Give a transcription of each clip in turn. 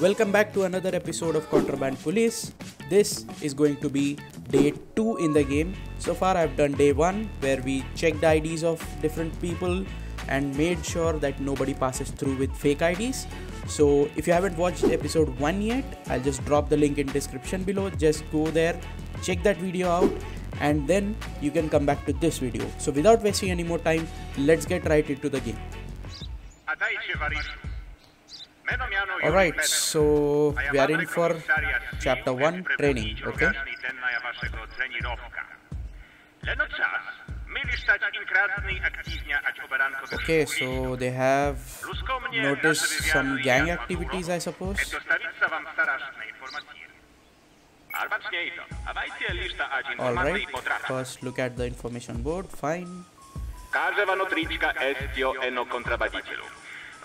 Welcome back to another episode of Contraband Police. This is going to be day 2 in the game. So far, I've done day 1 where we checked the IDs of different people and made sure that nobody passes through with fake IDs. So, if you haven't watched episode 1 yet, I'll just drop the link in description below. Just go there, check that video out and then you can come back to this video. So, without wasting any more time, let's get right into the game. Alright, so we are in for chapter 1 training, okay? Okay, so they have noticed some gang activities, I suppose. Wam Alright, first look at the information board. Fine. Kaže vanotrička estio eno kontrabadicielu.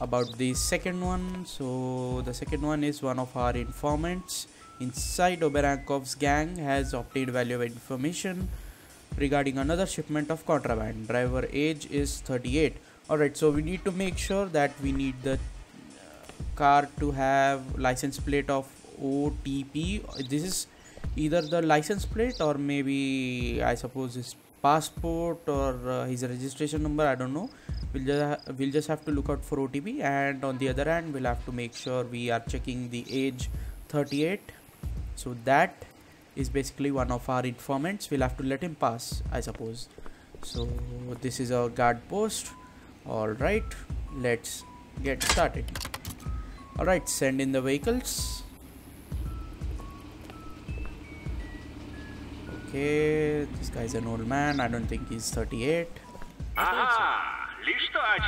About the second one, so the second one is one of our informants inside Oberankov's gang has obtained valuable information regarding another shipment of contraband. Driver age is 38. Alright, so we need to make sure that we need the uh, car to have license plate of OTP. This is either the license plate or maybe I suppose his passport or uh, his registration number. I don't know. We'll just we'll just have to look out for OTP, and on the other hand, we'll have to make sure we are checking the age 38. So that is basically one of our informants. We'll have to let him pass, I suppose. So this is our guard post. All right, let's get started. All right, send in the vehicles. Okay, this guy's an old man. I don't think he's 38. Aha! Λίστοać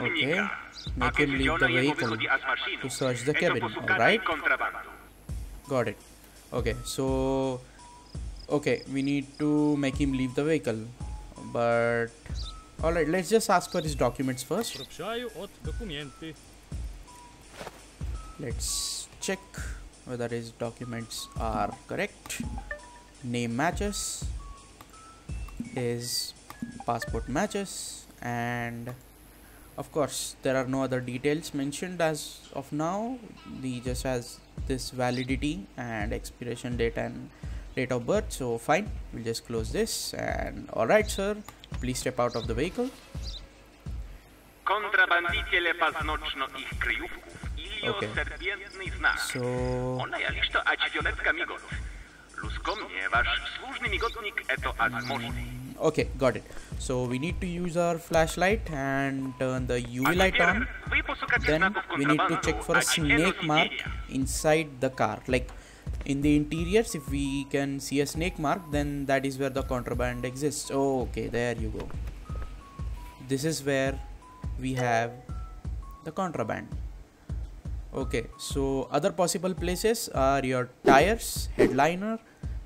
Okay. Make him leave the vehicle to search the cabin, alright? Got it. Okay, so... Okay, we need to make him leave the vehicle. But... Alright, let's just ask for his documents first. Let's check whether his documents are correct. Name matches, his passport matches, and of course, there are no other details mentioned as of now. He just has this validity and expiration date and date of birth. So, fine, we'll just close this. And all right, sir, please step out of the vehicle. Kontrabandiciele paznocno ich kryjówków. Ilio Okej. serpientny znak. So, Ona ja ać fioletka migot. Lusko wasz służny migotnik eto az mm, możny. okay, got it. So, we need to use our flashlight and turn the UV light on. Then we need to check for a snake mark inside the car like in the interiors if we can see a snake mark then that is where the contraband exists oh okay there you go this is where we have the contraband okay so other possible places are your tires headliner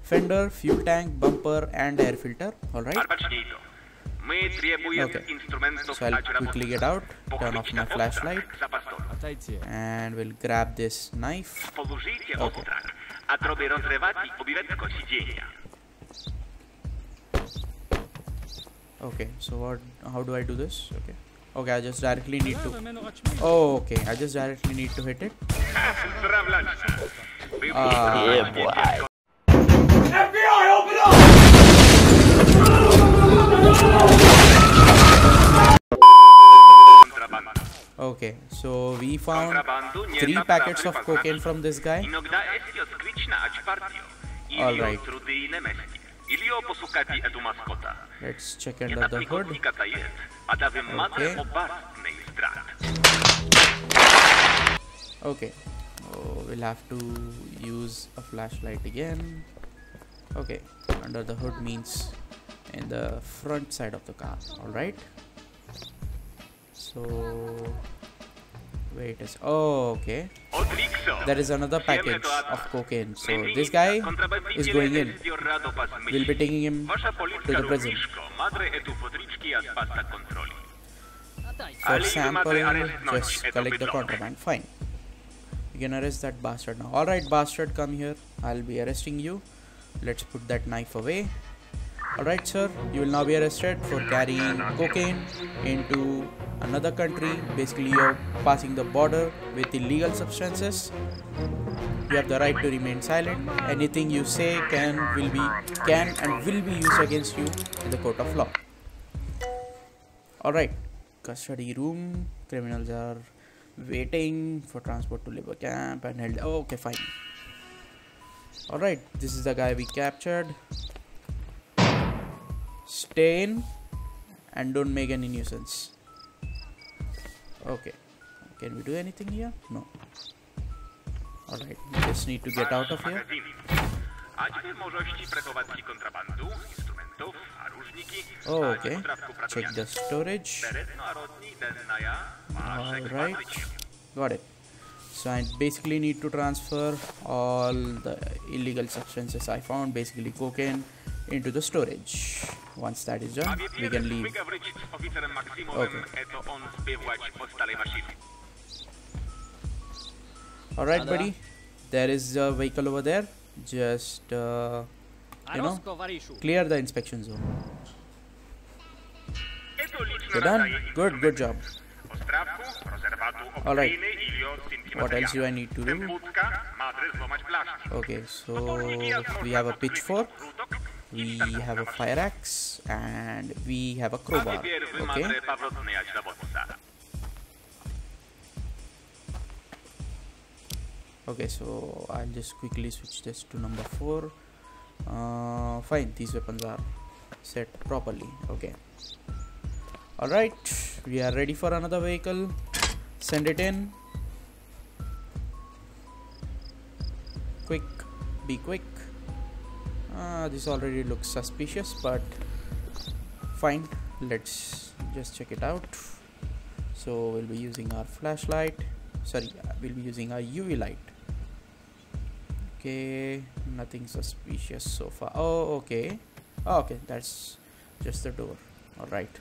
fender fuel tank bumper and air filter. All right? Okay. so i'll quickly get out turn off my flashlight and we'll grab this knife. Okay. okay so what how do i do this? Okay. Okay, I just directly need to. Oh, okay. I just directly need to hit it. Uh, yeah, boy. FBI, open up! Okay, so we found three packets of cocaine from this guy. Alright estio skryčna ać partio. All Ilio right. trudy i nemestie. Ilio posłuchacie etu maskota. Let's check under the hood. migotnika ta jest, a da wy madre Okay. Okay, oh, we'll have to use a flashlight again. Okay, under the hood means in the front side of the car. All right. So Wait it is. Oh, okay. There is another package of cocaine. So this guy is going in. We'll be taking him to the prison równiszko, madre tu fodriczki, a zbasta kontroli. for sample. Just collect the contraband. Fine. You can arrest that bastard now. Alright, bastard, come here. I'll be arresting you. Let's put that knife away. Alright, sir. You will now be arrested for carrying cocaine into another country. Basically, you're passing the border with illegal substances. You have the right to remain silent. Anything you say can will be can and will be used against you in the court of law. Alright, custody room. Criminals are waiting for transport to labor camp and held. Oh, okay, fine. Alright, this is the guy we captured. Stay in and don't make any nuisance. Okay, can we do anything here? No. Alright, we just need to get out of here. Oh, okay. Check the storage. Alright, got it. So I basically need to transfer all the illegal substances I found, basically cocaine, into the storage. Once that is done, we can leave. zbyga wryć z oficerem Maksimowem, Okay. to on zbiegłać po stale maszyny. Alright, buddy. There is a vehicle over there. Just uh, you know, clear the inspection zone. To liczne You're done. Good, good job. Alright. opryjny i liosynki What else do I need to do? Wódka, madry złamać blaszki. Okay, so we have a pitchfork, odkryć krótok i we have a fire axe, and we have a crowbar. Okay. madry pawrotny jać dowódca. okay so i'll just quickly switch this to number four uh, fine these weapons are set properly okay all right we are ready for another vehicle send it in quick be quick uh, this already looks suspicious but fine. Let's just check it out. So we'll be using our flashlight. Sorry we'll be using our uv light. Okay nothing suspicious so far. Oh okay. Oh, okay that's just the door. All right.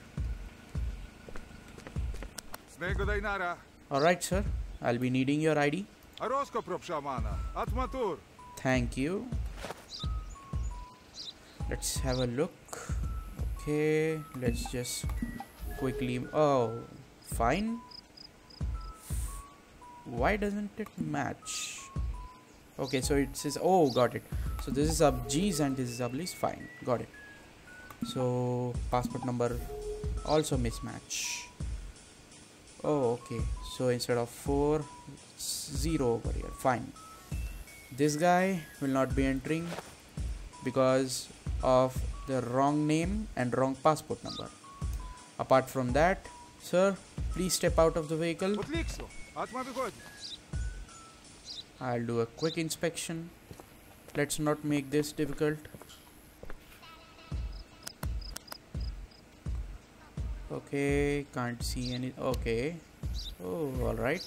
All right sir. I'll be needing your id thank you let's have a look. Okay let's just quickly oh fine. Why doesn't it match? Okay so it says oh got it. So this is sub g's and this is sub least fine got it. So passport number also mismatch. Oh okay so instead of 4 0 over here fine. This guy will not be entering because of the wrong name and wrong passport number apart from that sir please step out of the vehicle Utlikso, Atma wychodzi. I'll do a quick inspection. Let's not make this difficult. Okay, can't see any. Okay. Oh, alright.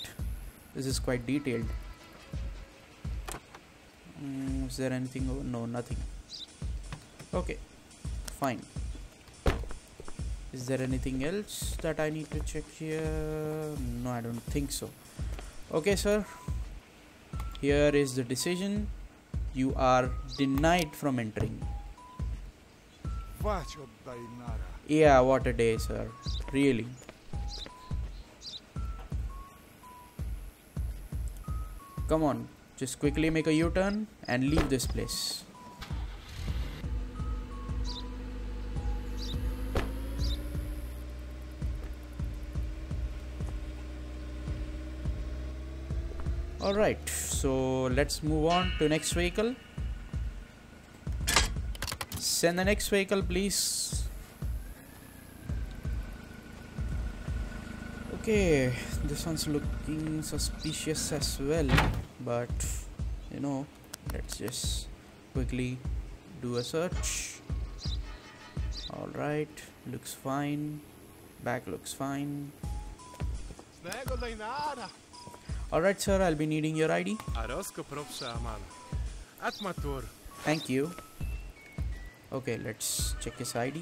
This is quite detailed. Mm, is there anything? over- No, nothing. Okay, fine. Is there anything else that I need to check here? No, I don't think so. Okay, sir. Here is the decision. You are denied from entering. Wać od Dainara. Yeah, what a day, sir. Really. Come on, just quickly make a U turn and leave this place. Alright, so let's move on to next vehicle. Send the next vehicle, please. Okay, this one's looking suspicious as well, but you know, let's just quickly do a search. Alright, looks fine. Back looks fine. Alright, sir, I'll be needing your ID. Arosko propsa amana. Atmatur. Thank you. Okay, let's check his ID.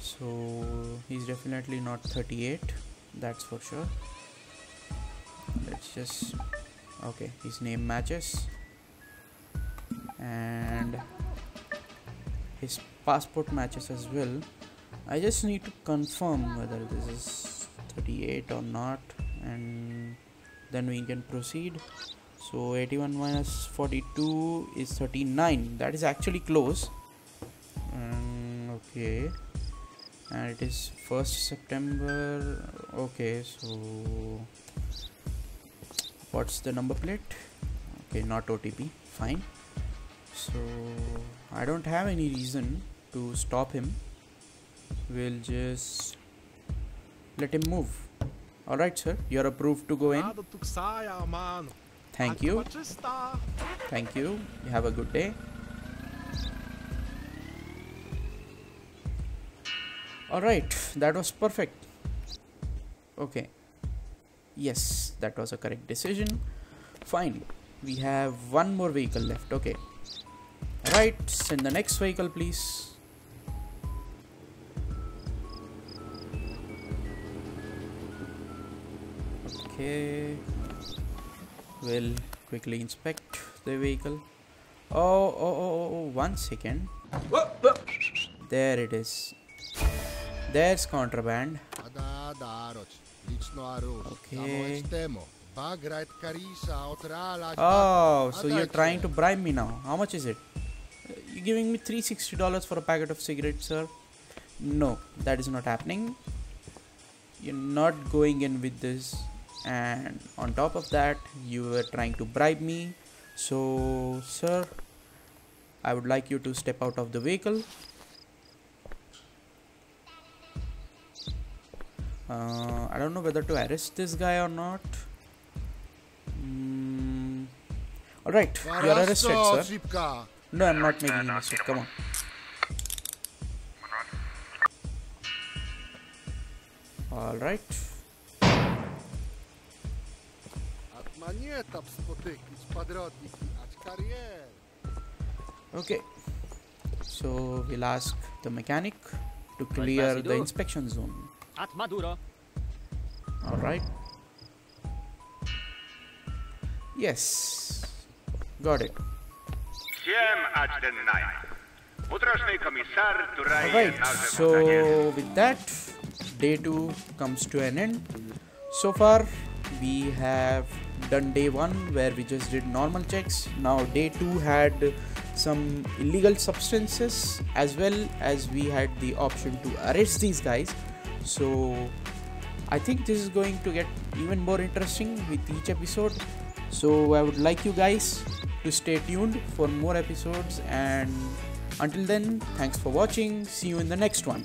So he's definitely not 38, that's for sure. Let's just okay, his name matches, and his passport matches as well. I just need to confirm whether this is 38 or not, and then we can proceed. So 81 minus 42 is 39 that is actually close. Um, okay. And it is 1st September. Okay so what's the number plate? Okay not OTP fine. So I don't have any reason to stop him. We'll just let him move alright sir you're approved to go in thank you Thank you. You have a good day. Alright, that was perfect. Okay. Yes, that was a correct decision. Fine. We have one more vehicle left. Okay. All right. send the next vehicle, please. Okay. We'll quickly inspect the vehicle. Oh, oh, oh, oh, oh, one second. There it is. There's contraband. Ada daroč, lično aru. Okay. Samo estemo. Bagrat karisa otrala. Oh, so you're trying to bribe me now. How much is it? You're giving me $360 for a packet of cigarettes, sir? No, that is not happening. You're not going in with this. And on top of that, you were trying to bribe me. So, sir, I would like you to step out of the vehicle. Uh, I don't know whether to arrest this guy or not. Mm. Alright, you're arrested, sir. No, I'm not making a mistake. Come on. Alright. Okay, so we'll ask the mechanic to clear the inspection zone. At Maduro. All right. Yes, got it. Alright, so with that, day 2 comes to an end. So far, we have done day 1 where we just did normal checks. Now, day 2 had some illegal substances as well as we had the option to arrest these guys. So, I think this is going to get even more interesting with each episode. So, I would like you guys to stay tuned for more episodes and until then, thanks for watching. See you in the next one.